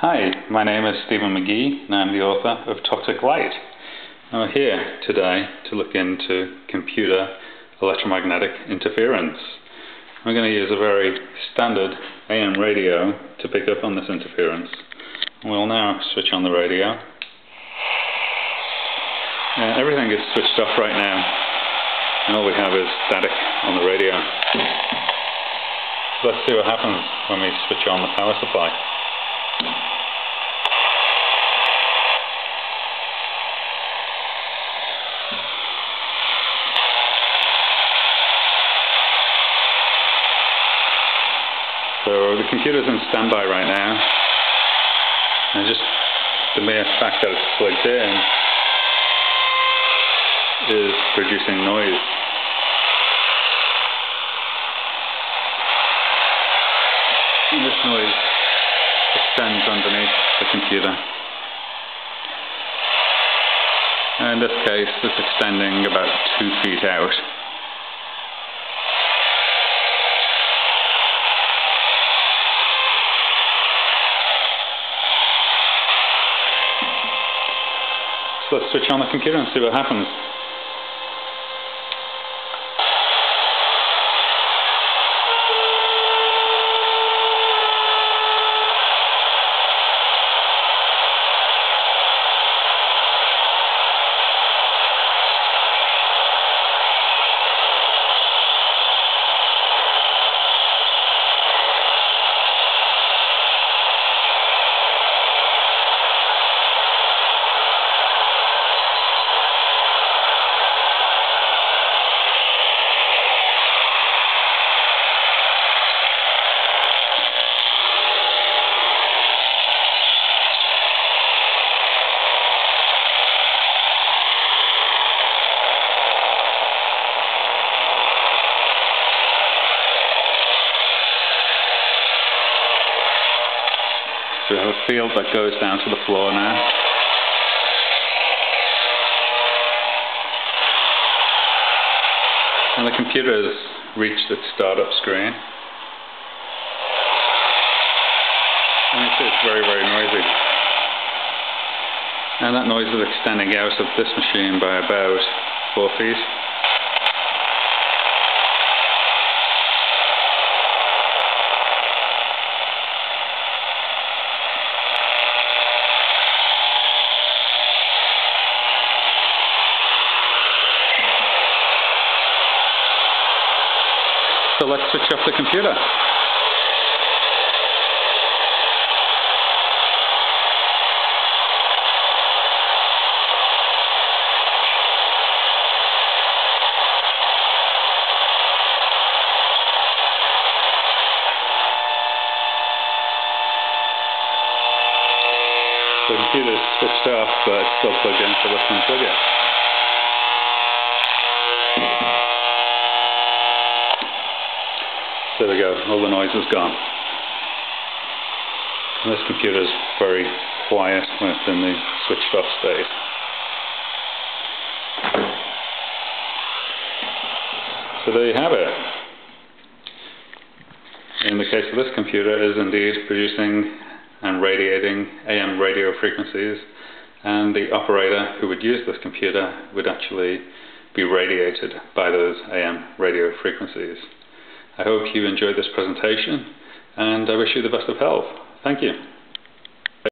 Hi, my name is Steven Magee and I'm the author of Toxic Light. I'm here today to look into computer electromagnetic interference. I'm going to use a very standard AM radio to pick up on this interference. We'll now switch on the radio. Uh, everything is switched off right now and all we have is static on the radio. Let's see what happens when we switch on the power supply. So the computer's in standby right now. And just the mere fact that it's plugged in is producing noise. And this noise extends underneath the computer. And in this case, it's extending about two feet out. So let's switch on the computer and see what happens. We have a field that goes down to the floor now. And the computer has reached its startup screen. And you it's very, very noisy. And that noise is extending out of this machine by about four feet. So let's switch off the computer. The computer's switched off, but it's still plugged in, so let's unplug. There we go, all the noise is gone. And this computer is very quiet when it's in the switched off state. So there you have it. In the case of this computer, it is indeed producing and radiating AM radio frequencies and the operator who would use this computer would actually be radiated by those AM radio frequencies. I hope you enjoyed this presentation and I wish you the best of health. Thank you.